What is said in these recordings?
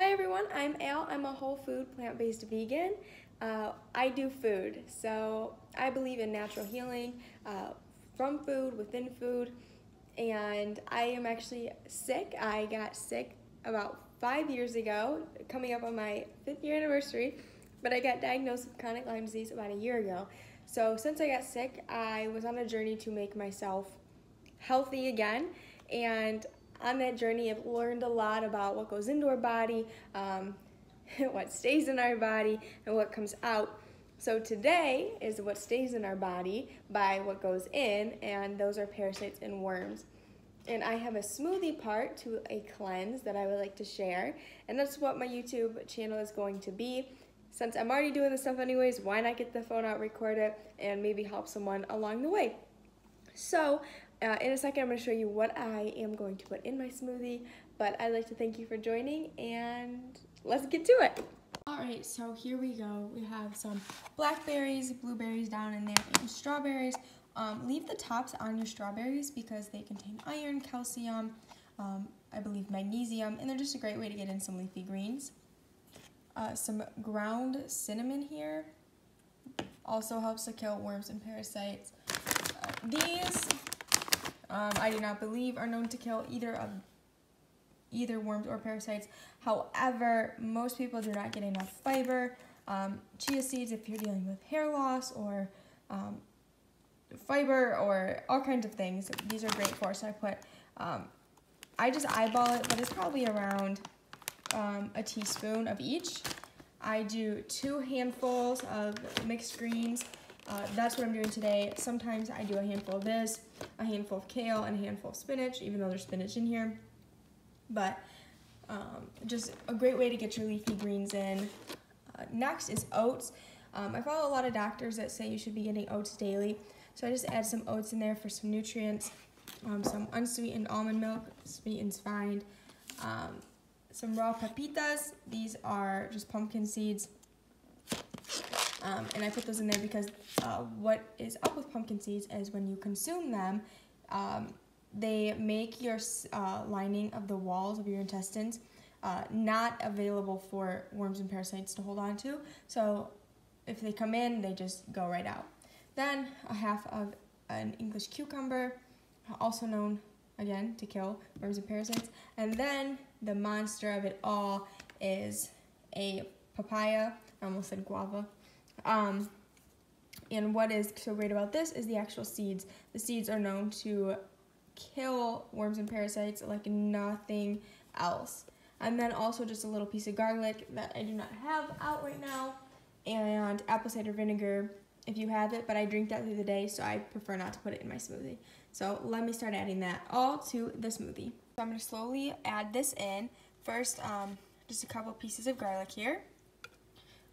Hi everyone, I'm Al. I'm a whole food, plant-based vegan. Uh, I do food, so I believe in natural healing uh, from food, within food, and I am actually sick. I got sick about five years ago, coming up on my fifth year anniversary, but I got diagnosed with chronic Lyme disease about a year ago. So since I got sick, I was on a journey to make myself healthy again, and on that journey, I've learned a lot about what goes into our body, um, what stays in our body, and what comes out. So today is what stays in our body by what goes in, and those are parasites and worms. And I have a smoothie part to a cleanse that I would like to share, and that's what my YouTube channel is going to be. Since I'm already doing this stuff anyways, why not get the phone out, record it, and maybe help someone along the way. So uh, in a second, I'm going to show you what I am going to put in my smoothie, but I'd like to thank you for joining, and let's get to it. Alright, so here we go. We have some blackberries, blueberries down in there, and strawberries. Um, leave the tops on your strawberries because they contain iron, calcium, um, I believe magnesium, and they're just a great way to get in some leafy greens. Uh, some ground cinnamon here also helps to kill worms and parasites. Uh, these um, I do not believe are known to kill either of either worms or parasites. However, most people do not get enough fiber. Um, chia seeds, if you're dealing with hair loss or um, fiber or all kinds of things, these are great for. So I put, um, I just eyeball it, but it's probably around um, a teaspoon of each. I do two handfuls of mixed greens uh, that's what I'm doing today. Sometimes I do a handful of this, a handful of kale, and a handful of spinach, even though there's spinach in here. But um, just a great way to get your leafy greens in. Uh, next is oats. Um, I follow a lot of doctors that say you should be getting oats daily. So I just add some oats in there for some nutrients. Um, some unsweetened almond milk, sweeten's fine. Um, some raw pepitas. These are just pumpkin seeds. Um, and I put those in there because uh, what is up with pumpkin seeds is when you consume them, um, they make your uh, lining of the walls of your intestines uh, not available for worms and parasites to hold on to. So if they come in, they just go right out. Then a half of an English cucumber, also known again to kill worms and parasites. And then the monster of it all is a papaya. I almost said guava. Um, and what is so great about this is the actual seeds. The seeds are known to kill worms and parasites like nothing else. And then also just a little piece of garlic that I do not have out right now, and apple cider vinegar if you have it, but I drink that through the day, so I prefer not to put it in my smoothie. So let me start adding that all to the smoothie. So I'm gonna slowly add this in. First, um, just a couple pieces of garlic here.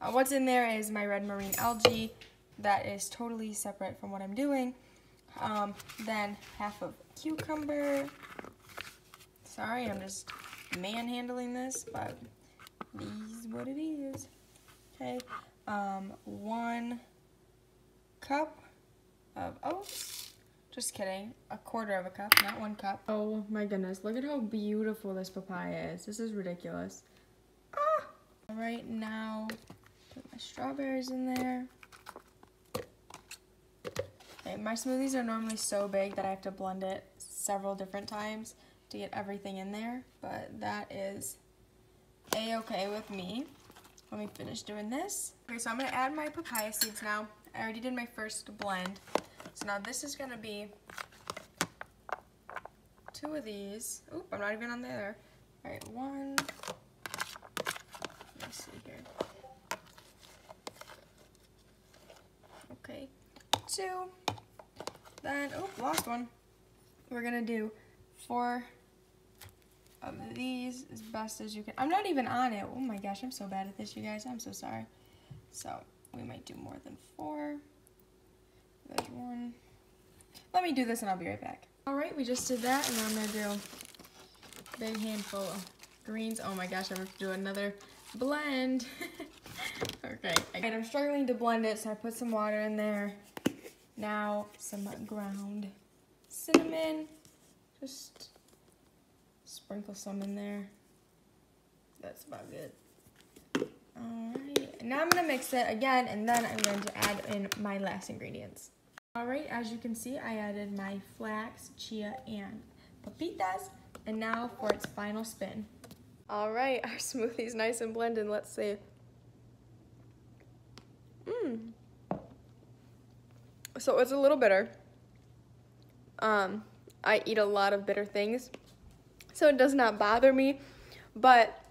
Uh, what's in there is my red marine algae that is totally separate from what I'm doing. Um, then half of cucumber. Sorry, I'm just manhandling this, but this is what it is. Okay, um, one cup of oats. Just kidding, a quarter of a cup, not one cup. Oh my goodness, look at how beautiful this papaya is. This is ridiculous. Ah! Right, now Put my strawberries in there. Okay, my smoothies are normally so big that I have to blend it several different times to get everything in there, but that is a-okay with me. Let me finish doing this. Okay, so I'm gonna add my papaya seeds now. I already did my first blend. So now this is gonna be two of these. Oop, I'm not even on there. All right, one, let me see here. Okay, two. Then, oh, lost one. We're gonna do four of these as best as you can. I'm not even on it. Oh my gosh, I'm so bad at this, you guys. I'm so sorry. So, we might do more than four. There's one. Let me do this and I'll be right back. All right, we just did that and I'm gonna do a big handful of greens. Oh my gosh, I'm gonna do another blend. okay. Right, I'm struggling to blend it, so I put some water in there. Now, some ground cinnamon. Just sprinkle some in there. that's about good. Alright, now I'm gonna mix it again and then I'm going to add in my last ingredients. Alright, as you can see, I added my flax, chia, and pepitas. And now for its final spin. Alright, our smoothie's nice and blended. Let's see. Mmm. So it's a little bitter. Um, I eat a lot of bitter things, so it does not bother me. But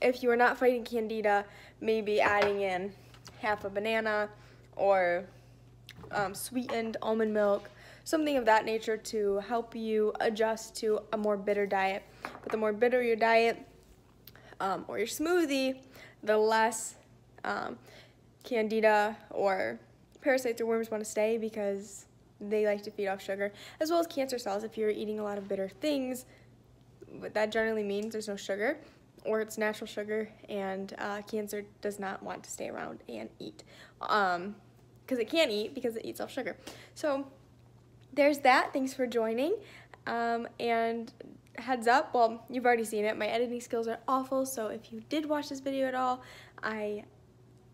if you are not fighting candida, maybe adding in half a banana or um, sweetened almond milk, something of that nature to help you adjust to a more bitter diet. But the more bitter your diet um, or your smoothie, the less um, candida or parasites or worms want to stay because they like to feed off sugar, as well as cancer cells. If you're eating a lot of bitter things, what that generally means there's no sugar or it's natural sugar and uh, cancer does not want to stay around and eat because um, it can't eat because it eats off sugar. So there's that. Thanks for joining. Um, and heads up, well, you've already seen it. My editing skills are awful, so if you did watch this video at all, I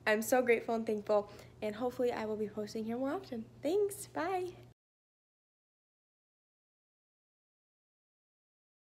I'm so grateful and thankful, and hopefully I will be posting here more often. Thanks. Bye.